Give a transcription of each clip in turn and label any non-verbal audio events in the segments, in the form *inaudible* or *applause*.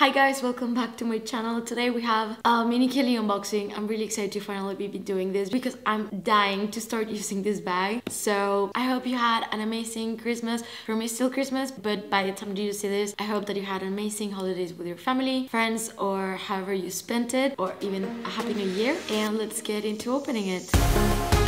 Hi guys, welcome back to my channel. Today we have a mini Kelly unboxing. I'm really excited to finally be doing this because I'm dying to start using this bag. So I hope you had an amazing Christmas. For me, it's still Christmas, but by the time you see this, I hope that you had amazing holidays with your family, friends, or however you spent it, or even a happy new year. And let's get into opening it.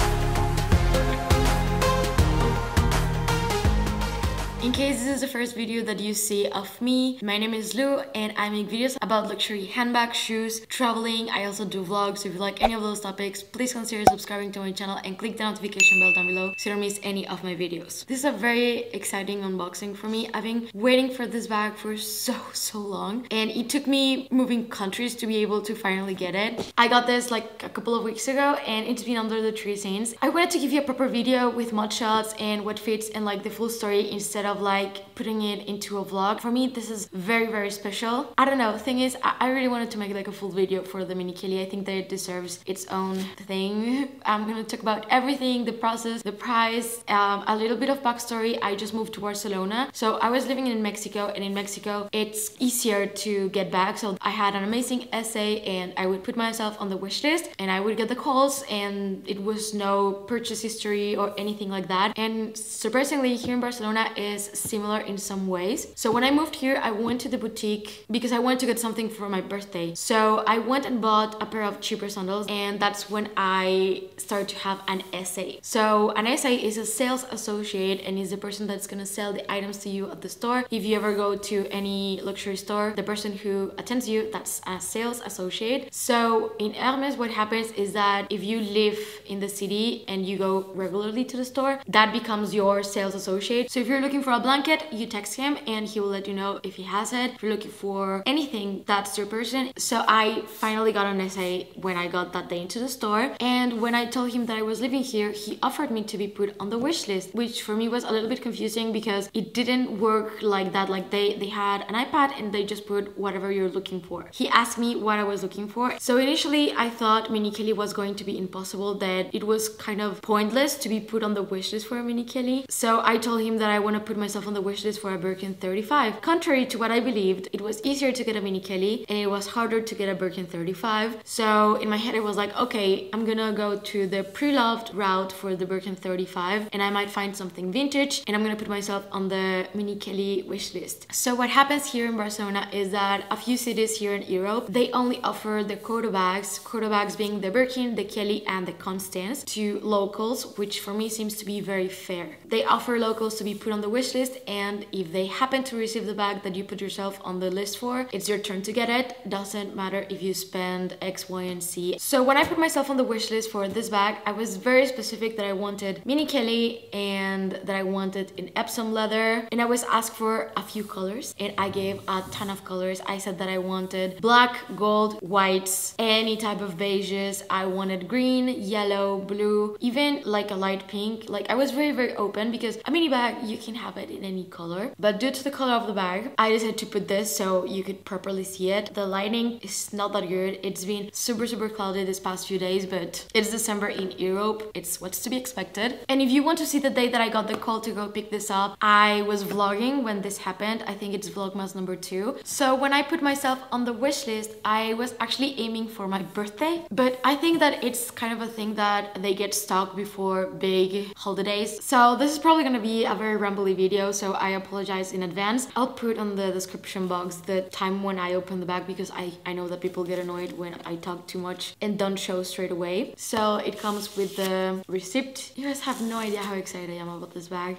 In case this is the first video that you see of me, my name is Lou and I make videos about luxury handbags, shoes, traveling. I also do vlogs. If you like any of those topics, please consider subscribing to my channel and click the notification bell down below so you don't miss any of my videos. This is a very exciting unboxing for me. I've been waiting for this bag for so, so long and it took me moving countries to be able to finally get it. I got this like a couple of weeks ago and it's been under the tree since. I wanted to give you a proper video with mod shots and what fits and like the full story instead of like putting it into a vlog. For me, this is very, very special. I don't know, thing is, I, really wanted to make like a full video for the Mini Kelly. I think that it deserves its own thing. *laughs* I'm gonna talk about everything, the process, the price, um, a little bit of backstory. I just moved to Barcelona. So I was living in Mexico and in Mexico, it's easier to get back. So I had an amazing SA and I would put myself on the wish list and I would get the calls and it was no purchase history or anything like that. And surprisingly, here in Barcelona is is similar in some ways. So when I moved here, I went to the boutique because I wanted to get something for my birthday. So I went and bought a pair of cheaper sandals and that's when I started to have an SA. So an SA is a sales associate and is the person that's gonna sell the items to you at the store. If you ever go to any luxury store, the person who attends you, that's a sales associate. So in Hermes, what happens is that if you live in the city and you go regularly to the store, that becomes your sales associate. So if you're looking for a blanket, you text him and he will let you know if he has it. If you're looking for anything, that's your person. So I finally got an SA when I got that day into the store. And when I told him that I was living here, he offered me to be put on the wish list, which for me was a little bit confusing because it didn't work like that. Like they, they had an iPad and they just put whatever you're looking for. He asked me what I was looking for. So initially I thought Mini Kelly was going to be impossible, that it was kind of pointless to be put on the wish list for a Mini Kelly. So I told him that I want to put myself on the wishlist for a Birkin 35. Contrary to what I believed, it was easier to get a Mini Kelly and it was harder to get a Birkin 35. So in my head, it was like, okay, I'm gonna go to the pre-loved route for the Birkin 35 and I might find something vintage and I'm gonna put myself on the Mini Kelly wishlist. So what happens here in Barcelona is that a few cities here in Europe, they only offer the quota bags, quota bags being the Birkin, the Kelly and the Constance to locals, which for me seems to be very fair. They offer locals to be put on the wish list and if they happen to receive the bag that you put yourself on the list for, it's your turn to get it. Doesn't matter if you spend X, Y, and Z. So when I put myself on the wish list for this bag, I was very specific that I wanted Mini Kelly and that I wanted in Epsom leather. And I was asked for a few colors and I gave a ton of colors. I said that I wanted black, gold, whites, any type of beiges. I wanted green, yellow, blue, even like a light pink. Like I was very, very open because a mini bag, you can have it in any color. But due to the color of the bag, I decided to put this so you could properly see it. The lighting is not that good. It's been super, super cloudy this past few days, but it's December in Europe. It's what's to be expected. And if you want to see the day that I got the call to go pick this up, I was vlogging when this happened. I think it's vlogmas number two. So when I put myself on the wish list, I was actually aiming for my birthday. But I think that it's kind of a thing that they get stocked before big holidays. So this is probably gonna be a very rambly video so I apologize in advance. I'll put on the description box the time when I open the bag because I, I know that people get annoyed when I talk too much and don't show straight away. So it comes with the receipt. You guys have no idea how excited I am about this bag.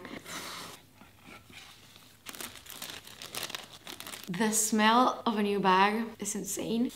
The smell of a new bag is insane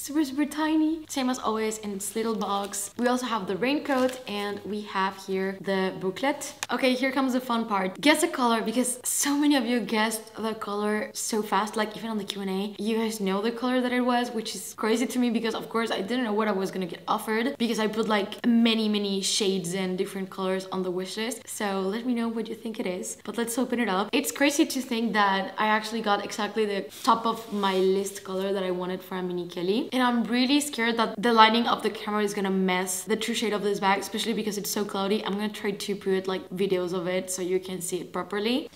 super super tiny. Same as always in its little box. We also have the raincoat and we have here the booklet. Okay here comes the fun part. Guess the color because so many of you guessed the color so fast like even on the Q&A you guys know the color that it was which is crazy to me because of course I didn't know what I was gonna get offered because I put like many many shades and different colors on the wish list. So let me know what you think it is but let's open it up. It's crazy to think that I actually got exactly the top of my list color that I wanted for mini Kelly and I'm really scared that the lighting of the camera is gonna mess the true shade of this bag, especially because it's so cloudy. I'm gonna try to put like videos of it so you can see it properly.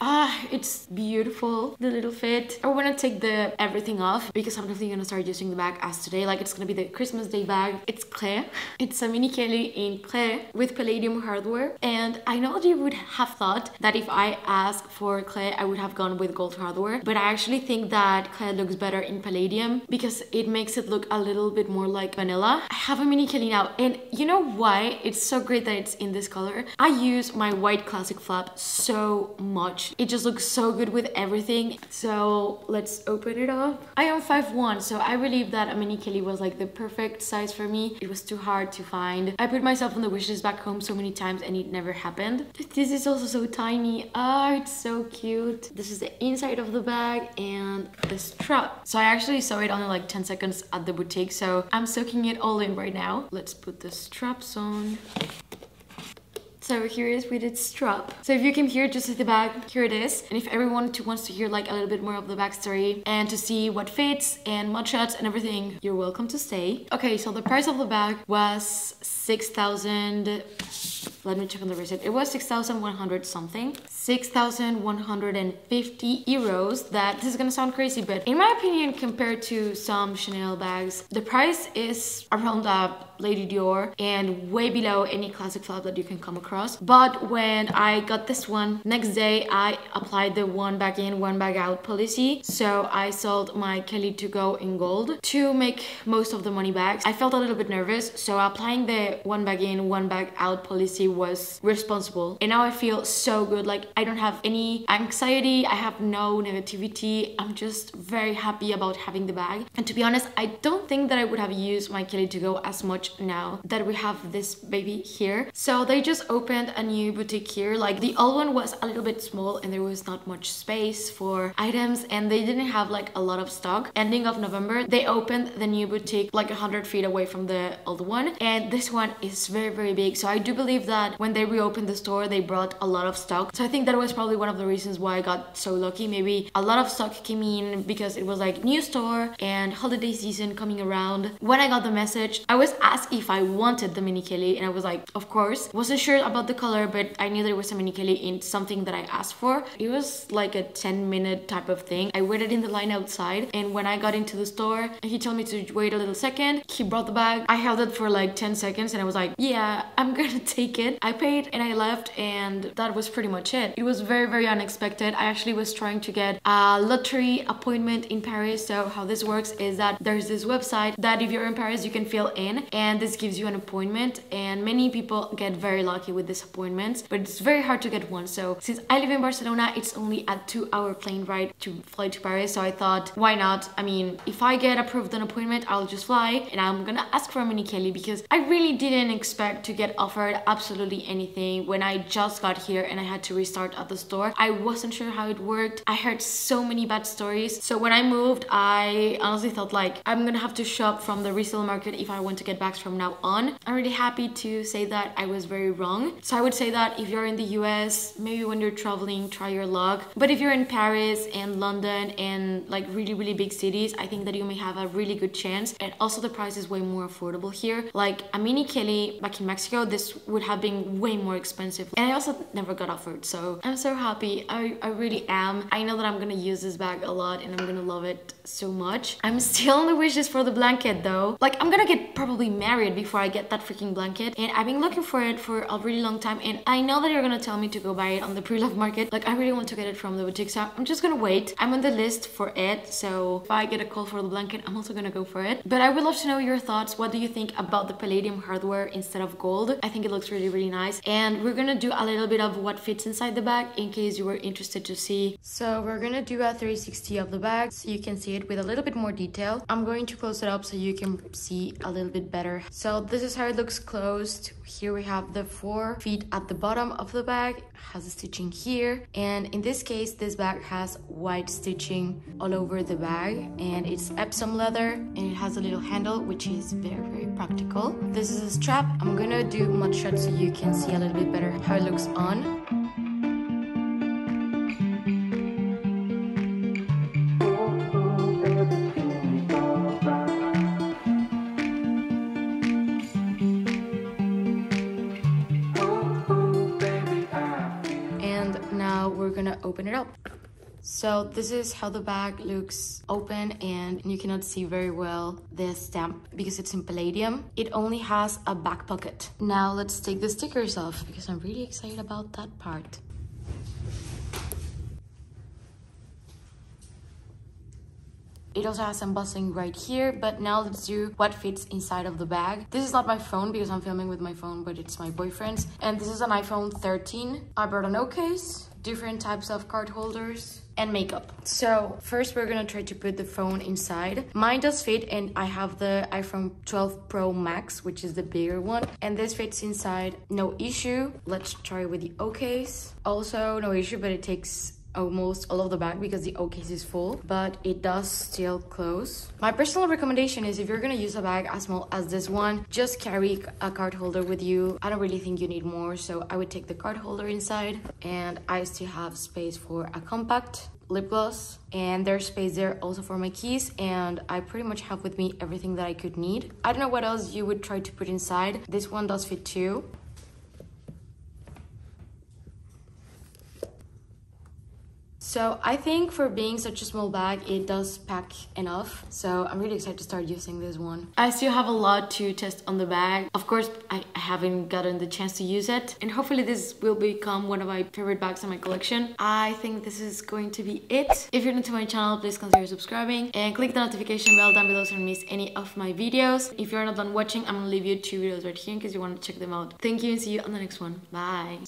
Ah, it's beautiful, the little fit. I want to take the everything off because I'm definitely gonna start using the bag as today. Like it's gonna be the Christmas Day bag. It's Claire. It's a mini Kelly in Claire with palladium hardware. And I know you would have thought that if I asked for Claire, I would have gone with gold hardware. But I actually think that Claire looks better in palladium because it makes it look a little bit more like vanilla. I have a mini Kelly now and you know why it's so great that it's in this color? I use my white classic flap so much it just looks so good with everything. So let's open it up. I am 5'1", so I believe that a mini Kelly was like the perfect size for me. It was too hard to find. I put myself on the wishlist back home so many times and it never happened. This is also so tiny. Oh, it's so cute. This is the inside of the bag and the strap. So I actually saw it only like 10 seconds at the boutique, so I'm soaking it all in right now. Let's put the straps on. So here is with its strap. So if you came here just at the bag, here it is. And if everyone wants to hear like a little bit more of the backstory and to see what fits and mugshots and everything, you're welcome to stay. Okay, so the price of the bag was 6,000 let me check on the receipt. It was 6,100 something. 6,150 euros. That this is gonna sound crazy, but in my opinion, compared to some Chanel bags, the price is around that Lady Dior and way below any classic flap that you can come across. But when I got this one, next day I applied the one bag in, one bag out policy. So I sold my Kelly to go in gold to make most of the money back. I felt a little bit nervous, so applying the one bag in, one bag out policy was responsible. And now I feel so good. Like I don't have any anxiety, I have no negativity. I'm just very happy about having the bag. And to be honest, I don't think that I would have used my Kelly to go as much now that we have this baby here. So they just opened a new boutique here. Like the old one was a little bit small and there was not much space for items and they didn't have like a lot of stock. Ending of November, they opened the new boutique like 100 feet away from the old one. And this one is very, very big. So I do believe that when they reopened the store, they brought a lot of stock. So I think that was probably one of the reasons why I got so lucky. Maybe a lot of stock came in because it was like new store and holiday season coming around. When I got the message, I was asked if I wanted the mini Kelly and I was like, of course. Wasn't sure about the color, but I knew there was a mini Kelly in something that I asked for. It was like a 10 minute type of thing. I waited in the line outside and when I got into the store, he told me to wait a little second. He brought the bag. I held it for like 10 seconds and I was like, yeah, I'm gonna *laughs* take it. I paid and I left and that was pretty much it. It was very, very unexpected. I actually was trying to get a lottery appointment in Paris. So how this works is that there's this website that if you're in Paris, you can fill in and this gives you an appointment and many people get very lucky with this appointment but it's very hard to get one so since I live in Barcelona it's only a two hour plane ride to fly to Paris so I thought why not I mean if I get approved an appointment I'll just fly and I'm gonna ask for a mini Kelly because I really didn't expect to get offered absolutely anything when I just got here and I had to restart at the store I wasn't sure how it worked I heard so many bad stories so when I moved I honestly thought like I'm gonna have to shop from the resale market if I want to get bags from now on. I'm really happy to say that I was very wrong. So I would say that if you're in the US, maybe when you're traveling, try your luck. But if you're in Paris and London and like really, really big cities, I think that you may have a really good chance. And also the price is way more affordable here. Like a mini Kelly back in Mexico, this would have been way more expensive. And I also never got offered. So I'm so happy. I, I really am. I know that I'm gonna use this bag a lot and I'm gonna love it so much. I'm still on the wishes for the blanket though. Like I'm gonna get probably married before I get that freaking blanket. And I've been looking for it for a really long time. And I know that you're gonna tell me to go buy it on the pre-love market. Like I really want to get it from the boutique. So I'm just gonna wait. I'm on the list for it. So if I get a call for the blanket I'm also gonna go for it. But I would love to know your thoughts. What do you think about the palladium hardware instead of gold? I think it looks really really nice. And we're gonna do a little bit of what fits inside the bag in case you were interested to see so we're gonna do a 360 of the bag so you can see it with a little bit more detail I'm going to close it up so you can see a little bit better so this is how it looks closed. Here we have the four feet at the bottom of the bag, has a stitching here. And in this case, this bag has white stitching all over the bag and it's Epsom leather and it has a little handle, which is very, very practical. This is a strap. I'm gonna do mod shot so you can see a little bit better how it looks on. So this is how the bag looks open and you cannot see very well the stamp because it's in palladium. It only has a back pocket. Now let's take the stickers off because I'm really excited about that part. It also has embossing right here, but now let's do what fits inside of the bag. This is not my phone because I'm filming with my phone, but it's my boyfriend's. And this is an iPhone 13. I brought a note case, different types of card holders, and makeup. So first we're gonna try to put the phone inside. Mine does fit and I have the iPhone 12 Pro Max, which is the bigger one. And this fits inside, no issue. Let's try with the O case. Also no issue, but it takes almost all of the bag because the O case is full, but it does still close. My personal recommendation is if you're gonna use a bag as small as this one, just carry a card holder with you. I don't really think you need more, so I would take the card holder inside and I still have space for a compact lip gloss and there's space there also for my keys and I pretty much have with me everything that I could need. I don't know what else you would try to put inside. This one does fit too. So I think for being such a small bag, it does pack enough. So I'm really excited to start using this one. I still have a lot to test on the bag. Of course, I haven't gotten the chance to use it. And hopefully this will become one of my favorite bags in my collection. I think this is going to be it. If you're new to my channel, please consider subscribing and click the notification bell down below so you don't miss any of my videos. If you're not done watching, I'm gonna leave you two videos right here in case you want to check them out. Thank you and see you on the next one. Bye.